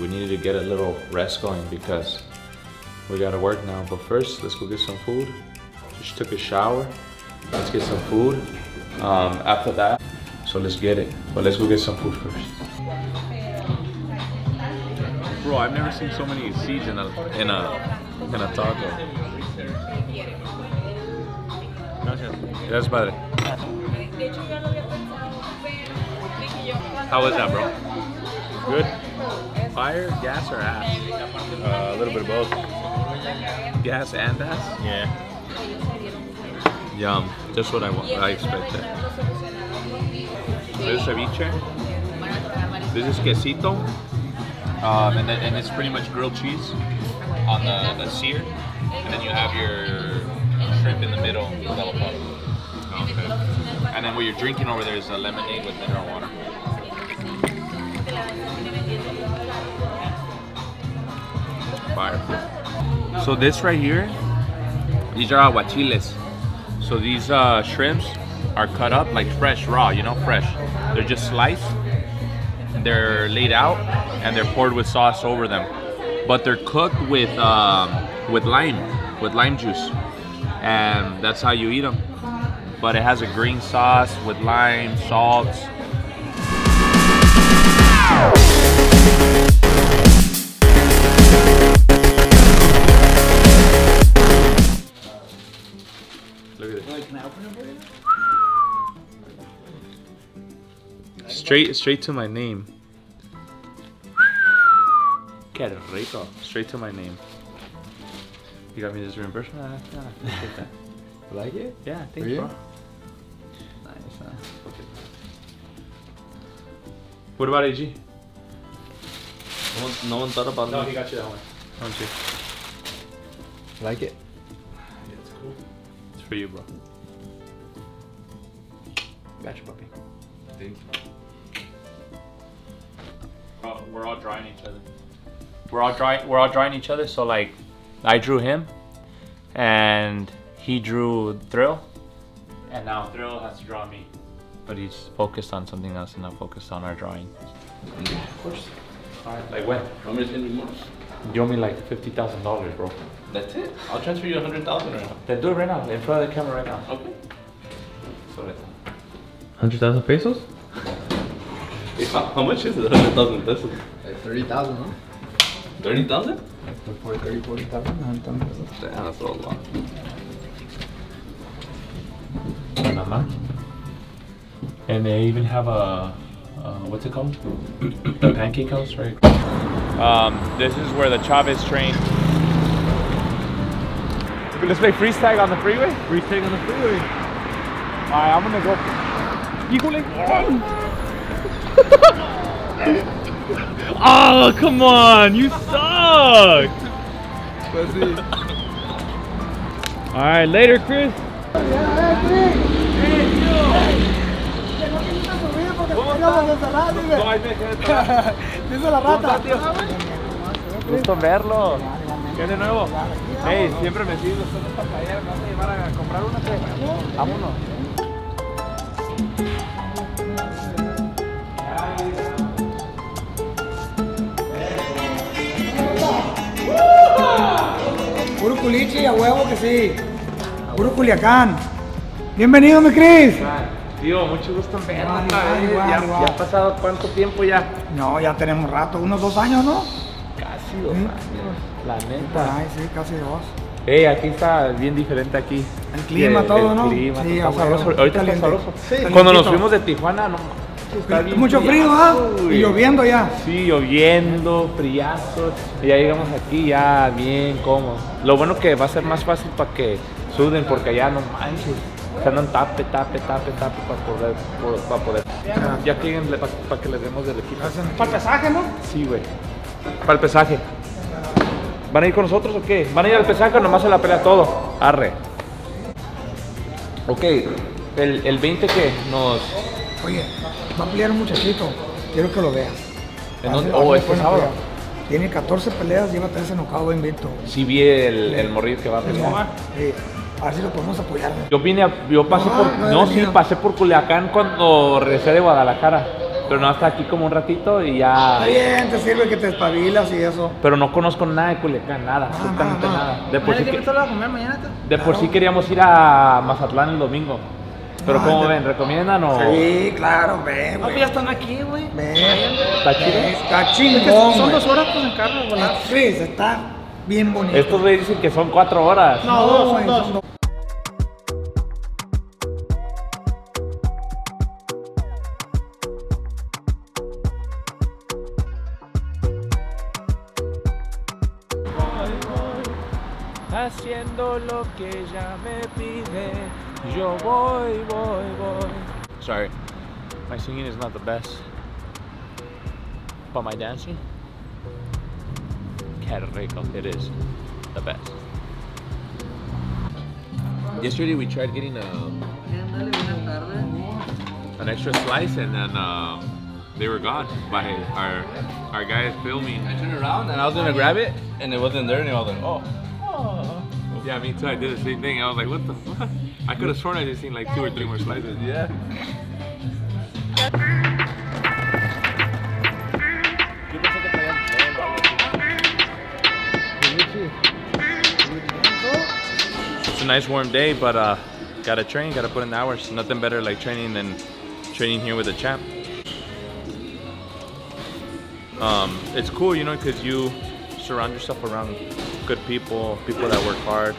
we needed to get a little rest going because we gotta work now. But first, let's go get some food. Just took a shower. Let's get some food. Um, after that, so let's get it. But let's go get some food first. Bro, I've never seen so many seeds in a in a in a taco. Gracias, padre. How was that, bro? Good. Fire, gas, or ass? Uh, a little bit of both. Gas and ass? Yeah. Yum. Just what I want. I expected. This is ceviche. This is quesito. Um, and then and it's pretty much grilled cheese on the, the sear. And then you have your shrimp in the middle. Pop. Okay. And then what you're drinking over there is a lemonade with mineral water. Fire. So this right here, these are aguachiles. So these uh, shrimps are cut up like fresh, raw, you know, fresh. They're just sliced, they're laid out, and they're poured with sauce over them. But they're cooked with um, with lime, with lime juice, and that's how you eat them. But it has a green sauce with lime, salt. Straight, straight to my name. Qué rico. Straight to my name. You got me this reimbursement? Ah, yeah, I appreciate that. Like it? Yeah, thanks, you? bro. Nice. Huh? What about AG? No one, no one thought about No, me. he got you that one. Don't you? Like it? it's cool. It's for you, bro. Gotcha, puppy. We're all drawing each other. We're all drawing. We're all drawing each other. So like, I drew him, and he drew Thrill, and now Thrill has to draw me. But he's focused on something else and not focused on our drawing. Of course. Alright, like when? How much can you? You owe me like fifty thousand dollars, bro. That's it. I'll transfer you a hundred thousand right now. Then do it right now, in front of the camera right now. Okay. So that- Hundred thousand pesos? How, how much is it? Hundred thousand pesos. Like 30,000, ¿no? Thirty thousand? Like 30, 40,000, 100,000 pesos. Damn, that's a lot. Panama. And they even have a, uh, what's it called? the pancake house, right? Um, this is where the Chavez train. Let's play freeze tag on the freeway. Freeze tag on the freeway. Alright, I'm gonna go. Híjole. Oh, come on! You suck! Alright, later, Chris. Dice la rata. Gusto verlo. ¿Qué de nuevo? Hey, siempre me sigues los para caer. ¿Me vas a llevar a comprar. Vámonos. Puro culichi, a huevo que sí. Puro Culiacán. Bienvenido, mi Cris. Tío, mucho gusto en verlo. Igual, otra igual, vez. igual, ya, igual. ya ha pasado cuánto tiempo ya? No, ya tenemos rato, unos dos años, ¿no? Casi dos Sí. años. La neta. ahí, sí, casi dos. Hey, aquí está bien diferente aquí. El clima, El- todo, el ¿no? clima, Sí, está sabroso. Ahorita está sabroso. Sí, Cuando nos fuimos de Tijuana, no Mucho frío, ¿ah? Y lloviendo ya. Sí, lloviendo, friazo. Y ya llegamos aquí ya bien cómodos. Lo bueno que va a ser más fácil para que suden porque allá no manches. Se andan tape, tape, tape, tape para poder, para poder. Ya que para que les demos del equipo. Para el pesaje, ¿no? Sí, güey. Para el pesaje. ¿Van a ir con nosotros o qué? ¿Van a ir al pesaje o nomás se la pelea todo? Arre. Ok, el, el 20 que nos... Oye, va a pelear un muchachito. Quiero que lo veas. A Oh, este sábado. Tiene 14 peleas, lleva 13 nocaut invicto. Sí vi el, el morrillo que va a pelear. Sí. A ver si lo podemos apoyar. Yo vine, a- yo pasé Ah, por... no sí, venido. pasé por Culiacán cuando regresé de Guadalajara. Pero no hasta aquí como un ratito y Está ya. bien, te sirve que te espabilas y eso. Pero no conozco nada de Culiacán, nada, absolutamente no, no. nada. De por sí, ¿Qué que- te vas a comer mañana? de por sí queríamos ir a Mazatlán el domingo. Pero Ah, como ven, ¿recomiendan o Sí, claro, ven, No, pues güey. ya están aquí, güey. Ven. está chido? Está Es que chingón, son güey. dos horas pues en carro, volar. Sí, está bien bonito. Estos güeyes dicen que son cuatro horas. No, dos, son güey, dos. son dos. Haciendo lo que ella me yo voy, voy, voy. Sorry, my singing is not the best, but my dancing, qué rico, it is the best. Yesterday we tried getting um, an extra slice and then um, they were gone by our our guy filming. I turned around and I was gonna grab it and it wasn't there and I was like, oh. Yeah, me too. I did the same thing. I was like, what the fuck? I could have sworn I just seen like two or three more slices. Yeah. It's a nice warm day, but uh, gotta train, gotta put in the hours. Nothing better like training than training here with a champ. Um, it's cool, you know, because you surround yourself around good people, people that work hard.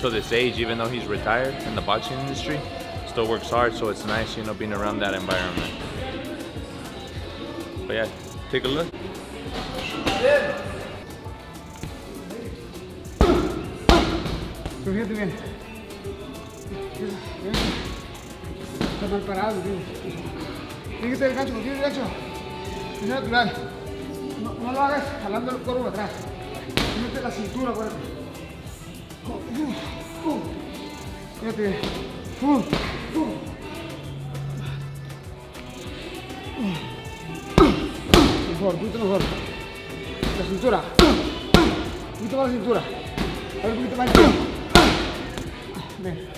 To this age, even though he's retired in the boxing industry, still works hard. So it's nice, you know, being around that environment. But yeah, take a look. Fíjate bien. Está mal parado, lo hagas jalando el atrás. La cintura, acuérdate. Fíjate. Mejor, un poquito mejor. La cintura. Un poquito más la cintura. A ver, un poquito más. Ven.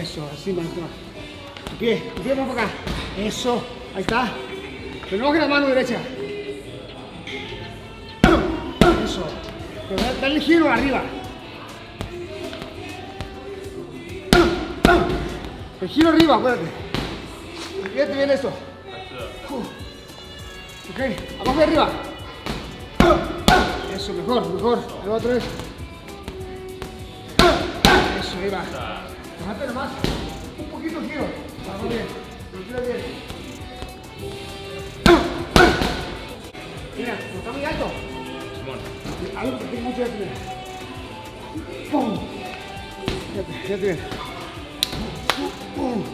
Eso, así, manito. Tu pie, pie más para acá. Eso, ahí está. Pero no bajes la mano derecha. Dale giro arriba. El giro arriba, acuérdate. Fíjate bien esto. Ok, abajo y arriba. Eso, mejor, mejor. Luego otra vez. Eso, ahí va. Bájate nomás. Un poquito giro. Vamos bien. Lo bien. Mira, está muy alto. Algo que tiene mucho de mira. ¡Pum! Fíjate, fíjate bien. ¡Pum!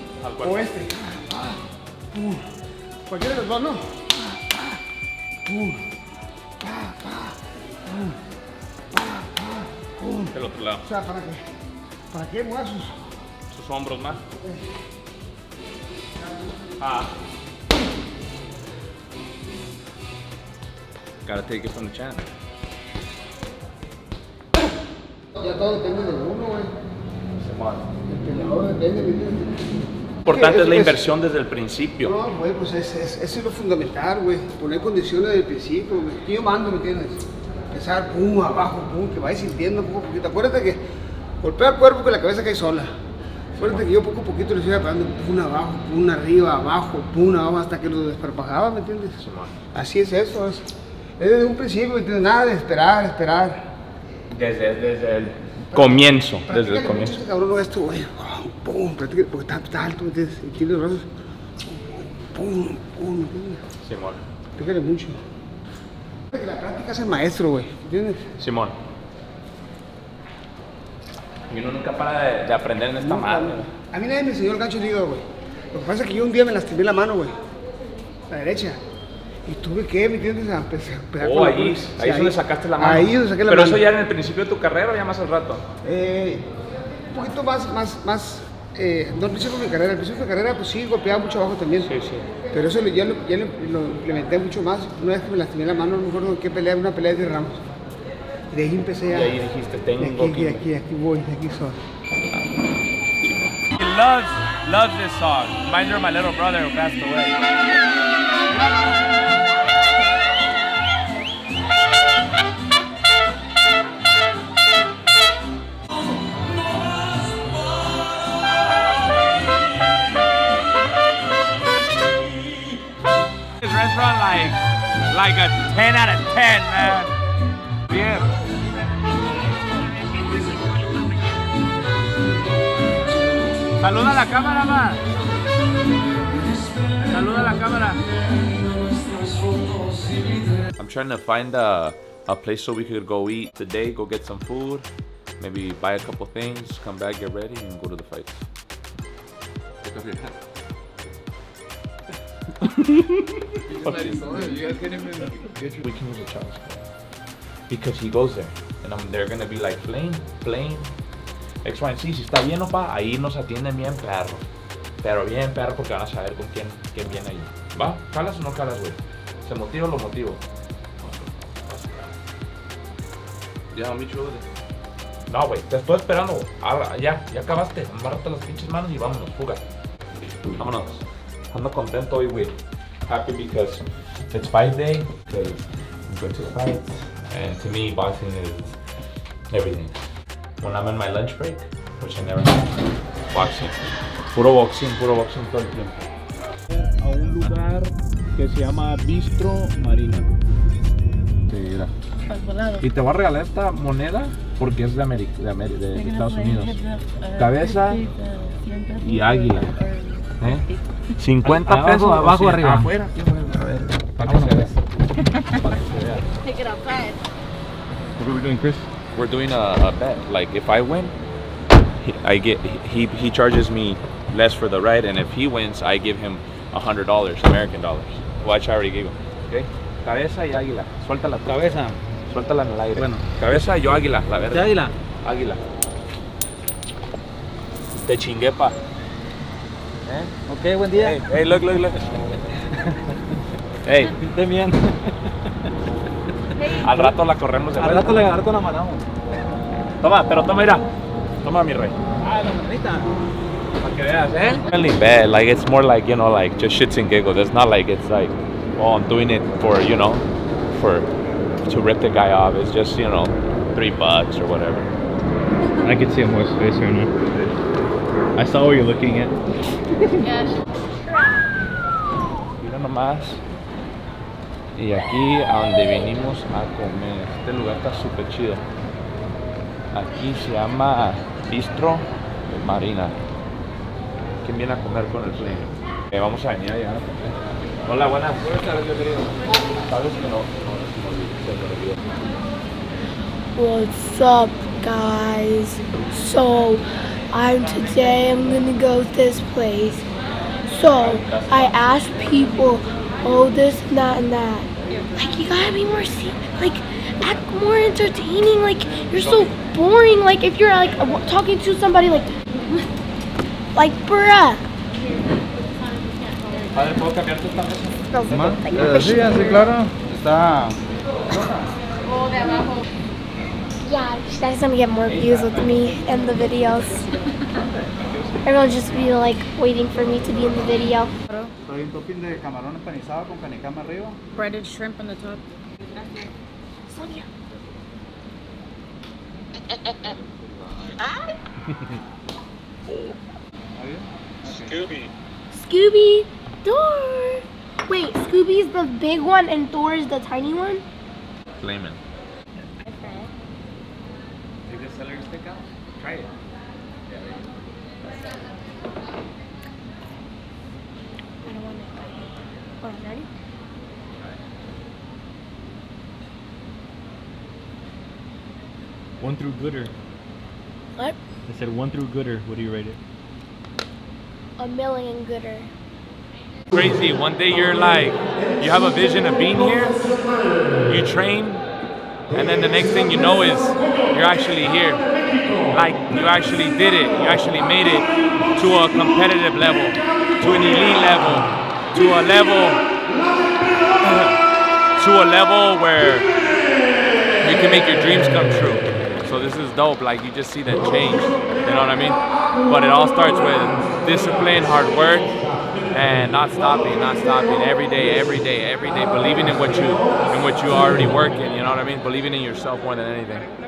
O este. ¡Pum! Cualquiera de los dos, ¿no? ¡Pum! Del otro lado. O sea, ¿para qué? ¿Para qué muevas sus Sus hombros más. Ah. Gotta take it from the champ. Ya todo depende de uno, güey. El peleador depende, ¿me entiendes? Importante es la inversión desde el principio. No, güey, pues es, es, eso es lo fundamental, güey. Poner condiciones desde el principio, güey. Yo mando, ¿me entiendes? Empezar, pum, abajo, pum, que vayas sintiendo poco a poquito. Acuérdate que golpea el cuerpo que la cabeza cae sola. Acuérdate que yo poco a poquito le iba pegando pum abajo, pum arriba, abajo, pum abajo, hasta que lo desparpajaba, ¿me entiendes? Así es eso, es, es desde un principio, ¿me entiendes? Nada de esperar, esperar. Desde, desde el comienzo. Desde el comienzo. este cabrón no esto, güey. Pum, practícale, porque está, está alto, ¿me entiendes? Y tiene los brazos. Pum, pum. Simón. Practícale mucho. Que la práctica es el maestro, güey. ¿Entiendes? Simón. Y uno nunca para de, de aprender en esta madre. A mí nadie me enseñó el gancho de hígado, güey. Lo que pasa es que yo un día me lastimé la mano, güey. La derecha. Y tuve que, ¿me entiendes? A empezar, pegar Oh, con la ahí, ahí sacaste la mano. Ahí es donde saqué la Pero mano. eso ya en el principio de tu carrera o ya más al rato. Eh, un poquito más, más, más. Eh, no al principio de mi carrera. Al principio de mi carrera, pues sí, golpeaba mucho abajo también. Sí, sí. Pero eso ya, lo, ya lo, lo implementé mucho más. Una vez que me lastimé la mano, no me acuerdo en qué pelea, una pelea de Ramos. Y de ahí empecé Y a. ahí dijiste, de tengo aquí, que... aquí, aquí, aquí voy, de aquí soy. He loves loves this song. Reminds her of my little brother who passed away. This like like a 10 out of 10, man. Bien. Saluda a la cámara, ma. Saluda a la cámara. I'm trying to find a, a place so we could go eat today, go get some food, maybe buy a couple things, come back, get ready, and go to the fights. We can use a car. Because he goes there. And I'm, they're gonna be like, plane, plane. X, Y. Si está bien, pa, ahí nos atienden bien, perro. Pero bien, perro, porque van a saber con quién, quién viene ahí. ¿Va? ¿Calas o no calas, güey? ¿Se motiva o lo motivo? Over there. No, güey, te estoy esperando. Ah, ya, ya acabaste. Embárrate las pinches manos y vámonos, fuga. Vámonos. Ando contento hoy, güey. Happy because it's fight day. Because I'm going to fight. And to me, boxing is everything. When I'm in my lunch break, which I never have, boxing. Puro boxing, puro boxing todo el tiempo. A un lugar que se llama Bistro Marina. Mira. Y te voy a regalar esta moneda porque es de, Ameri- de, Ameri- de Estados Unidos. Cabeza y águila. ¿Eh? 50 Abajo, pesos. abajo, sí, arriba. Afuera. A ver, para que se vea. Para que se vea. Pick it up, bed. What are we doing, Chris? We're doing a, a bet. Like if I win, he, I get he he charges me less for the ride, and if he wins, I give him a hundred dollars, American dollars. Which I already gave him. Okay. Cabeza y águila. Suéltala. Cabeza. Suéltala en el aire. Bueno. Cabeza yo águila. La ¿De verdad. águila? Águila. Te chingué pa. ¿Eh? Ok, buen día. Hey, hey, look, look, look. hey, Estén bien. al rato la corremos de Al vuelta. rato le al rato la mandamos. Toma, pero toma, mira. Toma, mi rey. Ah, la manita. Para que veas, eh? Really bad. Like it's more like you know, like just shits and giggles. It's not like it's like, oh, I'm doing it for you know, for to rip the guy off. It's just you know, three bucks or whatever. I can see him more space right now. I saw what you're looking at. Mira nomás. Y aquí a donde venimos a comer. Este lugar está súper chido. Aquí se llama Bistro Marina. ¿Quién viene a comer con el plane? Eh, vamos a venir a llegar a comer. Hola, buenas. Buenas tardes, bienvenido. Sabes que no. What's up, guys? So, I'm today. I'm gonna go to this place. So, I asked people, oh, this and that and that. Like, you gotta be more se- like, act more entertaining. Like, you're so boring. Like, if you're like talking to somebody, like, like, bruh. ¿puedo cambiar tu? Eh, sí, sí, claro. Está. Yeah, you guys gonna get more views with me in the videos. Everyone's just be like waiting for me to be in the video. Soy un topping de camarón empanizado con canicama arriba. breaded shrimp on the top. Sonia. Scooby Door. Wait, Scooby's the big one and Thor is the tiny one? Flamin'. Take the celery stick out. Try it. I don't want it. Oh, ready? One through gooder. What? I said one through gooder. What do you rate it? A million gooder. Crazy. One day you're like, you have a vision of being here, you train, and then the next thing you know is you're actually here. Like you actually did it. You actually made it to a competitive level, to an elite level, to a level, to a level where you can make your dreams come true. So this is dope. Like you just see that change. You know what I mean? But it all starts with discipline, hard work, and not stopping, not stopping. Every day, every day, every day. Believing in what you in what you already working. You know what I mean? Believing in yourself more than anything.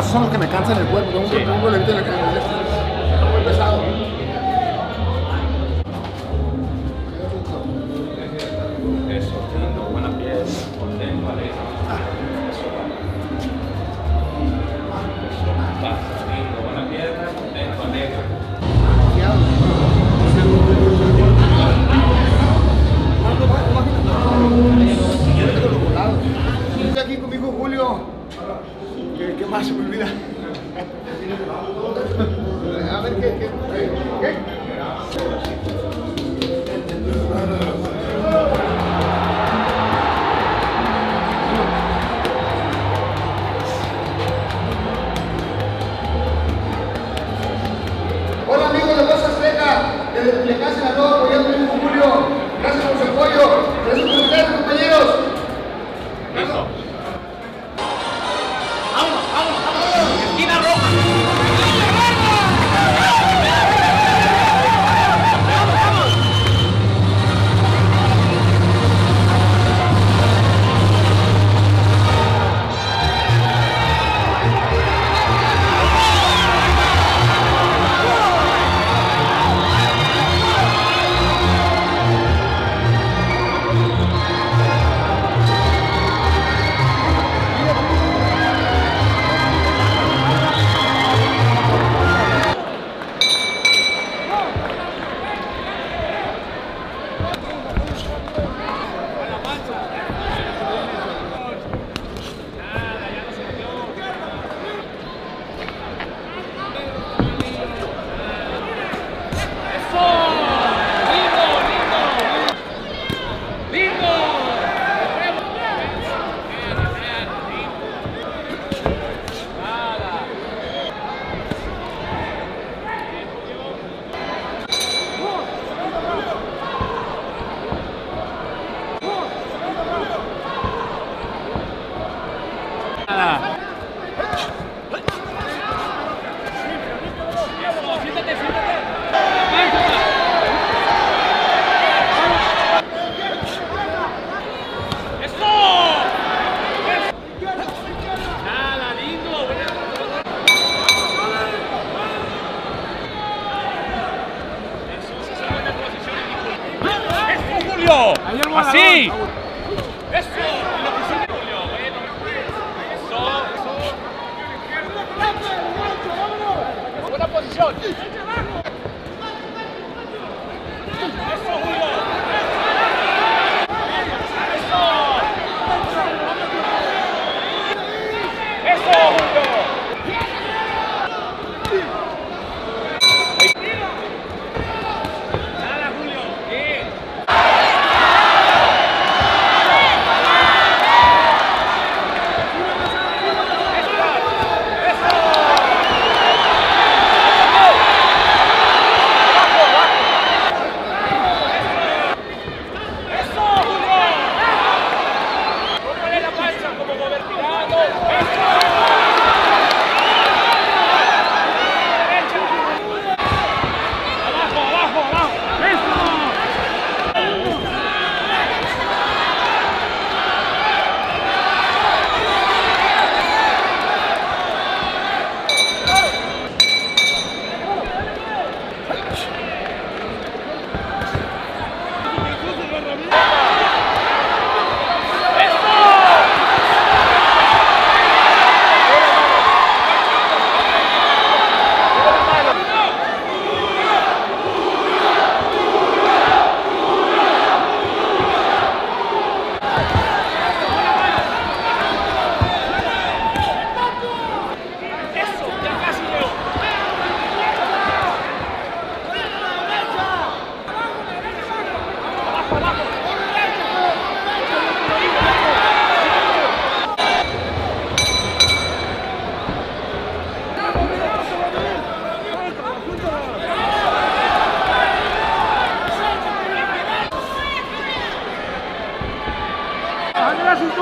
brazos son los que me cansan el cuerpo. Tengo un ¿Qué, qué más se me olvida? A ver qué, qué, qué. Hola amigos de Voz Azteca, desde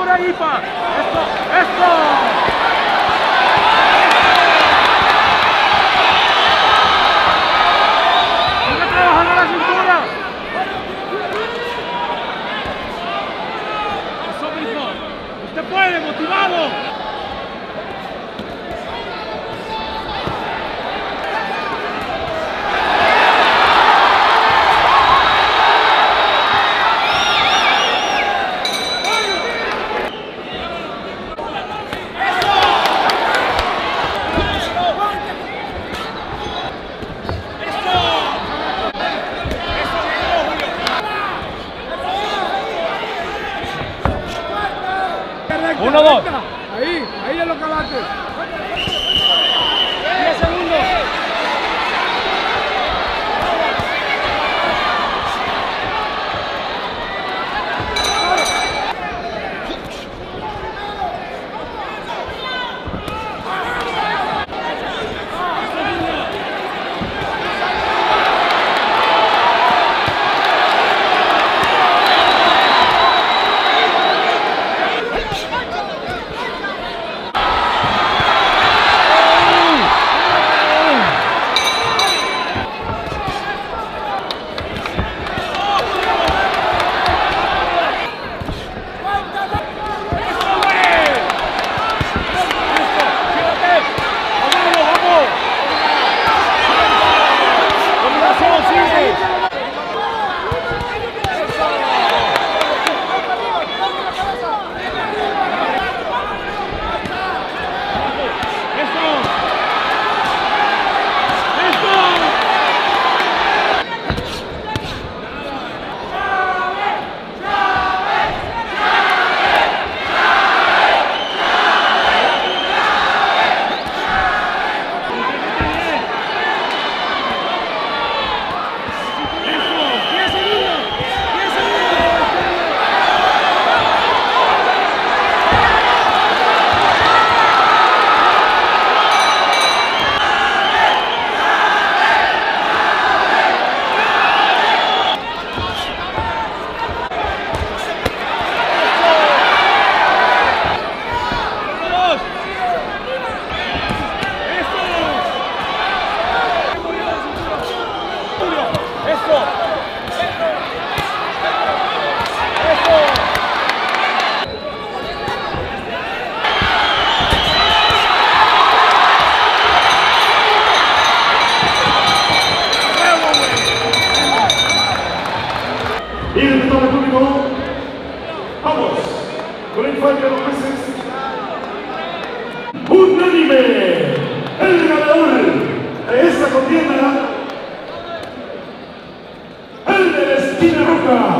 ahí, pa. Esto, esto. Uno, dos. Ahí, ahí es lo que vamos, con el fallo de los jueces. Unánime, el ganador de esta contienda, el de la esquina roja,